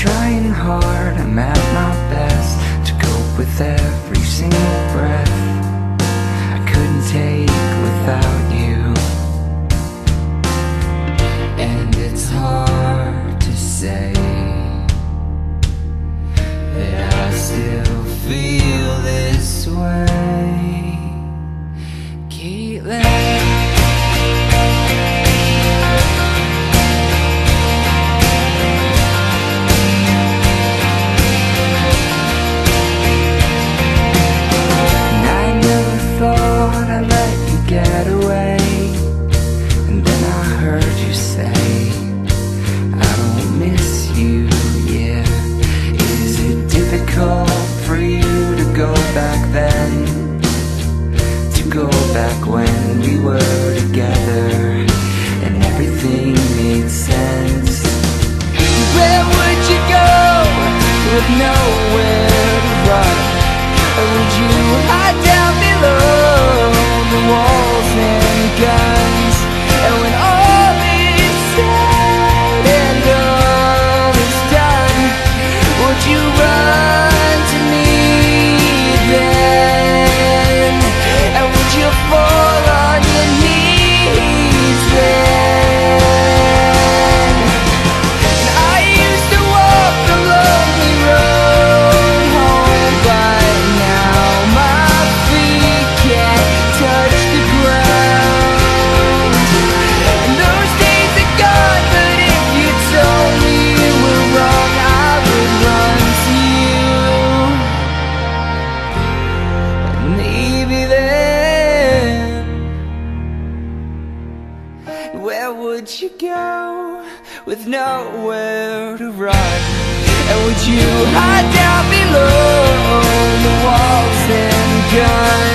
trying hard, I'm at my best To cope with every single breath. back when we were together And everything made sense Where would you go with nowhere to run? Or would you hide down? Where would you go with nowhere to run? And would you hide down below the walls and guns?